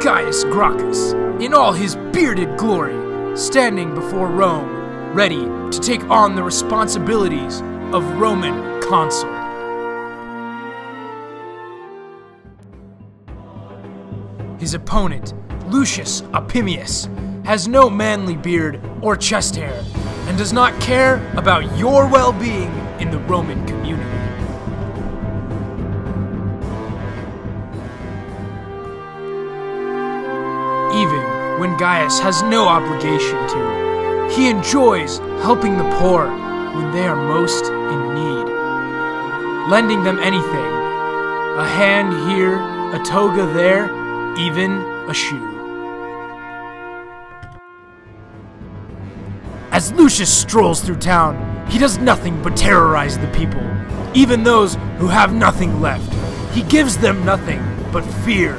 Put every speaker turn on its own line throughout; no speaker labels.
Gaius Gracchus, in all his bearded glory, standing before Rome, ready to take on the responsibilities of Roman consul. His opponent, Lucius Opimius, has no manly beard or chest hair and does not care about your well being in the Roman community. When Gaius has no obligation to, he enjoys helping the poor when they are most in need, lending them anything a hand here, a toga there, even a shoe. As Lucius strolls through town, he does nothing but terrorize the people, even those who have nothing left. He gives them nothing but fear.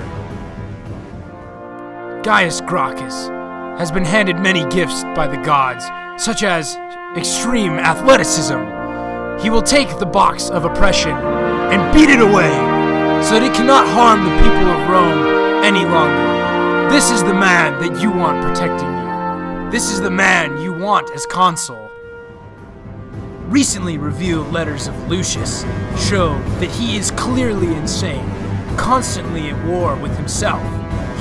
Gaius Gracchus has been handed many gifts by the gods, such as extreme athleticism. He will take the box of oppression and beat it away, so that it cannot harm the people of Rome any longer. This is the man that you want protecting you. This is the man you want as consul. Recently revealed letters of Lucius show that he is clearly insane, constantly at war with himself.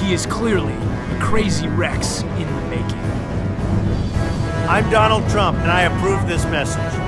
He is clearly a crazy Rex in the making.
I'm Donald Trump, and I approve this message.